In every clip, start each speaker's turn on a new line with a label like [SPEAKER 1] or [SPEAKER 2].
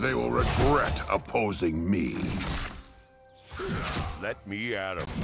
[SPEAKER 1] They will regret opposing me.
[SPEAKER 2] Let me at him.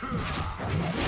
[SPEAKER 1] Huh.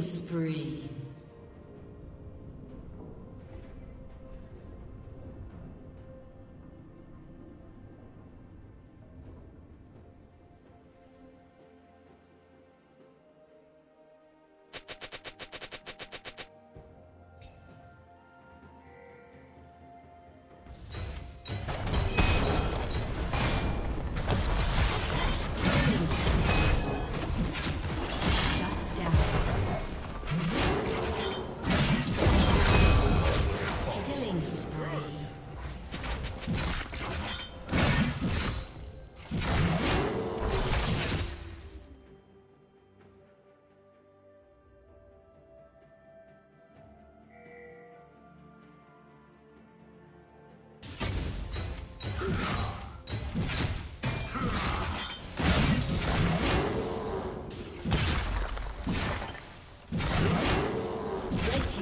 [SPEAKER 2] Spree.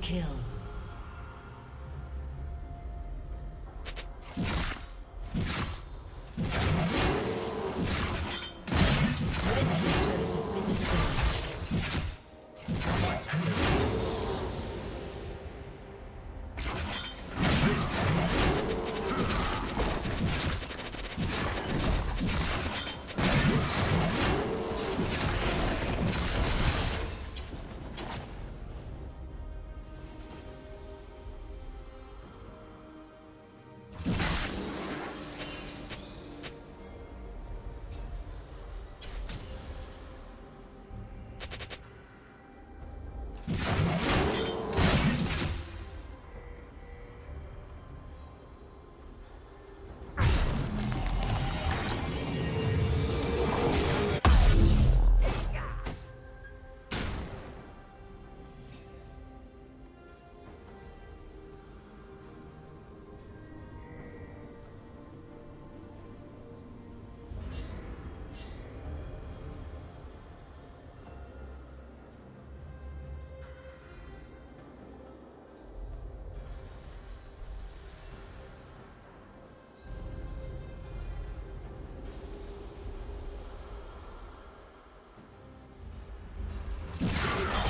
[SPEAKER 2] Kill. Yeah.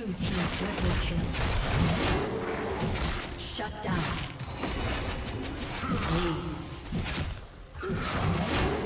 [SPEAKER 3] Blue team double kill. Shut down. Blazed.